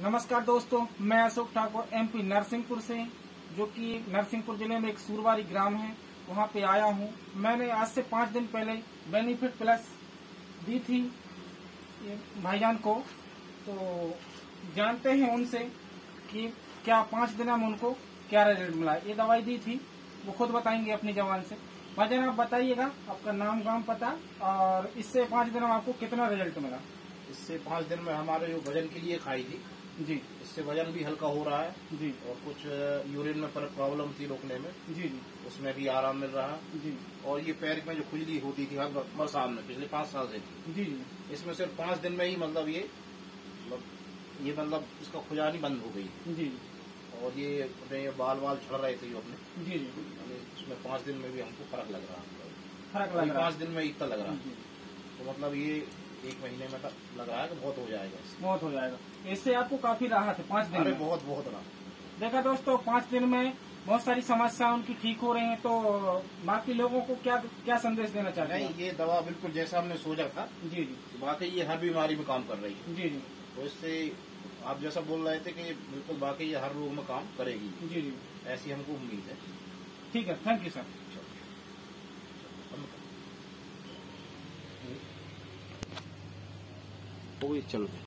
नमस्कार दोस्तों, मैं अशोक ठाकुर एमपी नरसिंहपुर से, जो कि नरसिंहपुर ज़िले में एक सूरवारी ग्राम है, वहाँ पे आया हूँ। मैंने आज से पाँच दिन पहले बेनिफिट प्लस दी थी भाईजान को। तो जानते हैं उनसे कि क्या पाँच दिन में उनको क्या रिज़ल्ट मिला। ये दवाई दी थी, वो खुद बताएँगे अपनी जवान से। भाईजान, आप बताइएगा, आपका नाम, गाँव पता, और इससे पाँच दिन में आपको कितना रिज़ल्ट मिला? इससे पाँच दिन में हमारे जो वज़न के लिए खाई थी जी। इससे वज़न भी हल्का हो रहा है। जी। और कुछ यूरिन में प्रॉब्लम थी रोकने में। जी जी। उसमें भी आराम मिल रहा। है जी। और ये पैर में जो खुजली होती थी हर बरसात में पिछले पाँच साल से थी। जी जी। इसमें सिर्फ़ पाँच दिन में ही मतलब ये मतलब ये मतलब इसका खुजानी बंद हो गई। जी। और ये अपने ये बाल बाल झड़ रहे थे जो अपने। जी जी। इसमें पाँच दिन में भी हमको फ़र्क लग रहा। है फ़र्क लग रहा। पाँच दिन में इतना लग रहा। है तो मतलब ये एक महीने में तो लग रहा है कि बहुत हो जाएगा। बहुत हो जाएगा। इससे आपको काफ़ी राहत है पाँच दिन अरे में। बहुत बहुत राहत। देखा दोस्तों पाँच दिन में बहुत सारी समस्या उनकी ठीक हो रही है तो बाकी लोगों को क्या क्या संदेश देना चाहते नहीं हैं ये दवा बिल्कुल जैसा हमने सोचा था। जी जी। वाकई ये हर बीमारी में काम कर रही है। जी जी। तो इससे आप जैसा बोल रहे थे कि बिल्कुल वाकई ये हर रोग में काम करेगी। जी जी। ऐसी हमको उम्मीद है। ठीक है थैंक यू सर। वो चल गए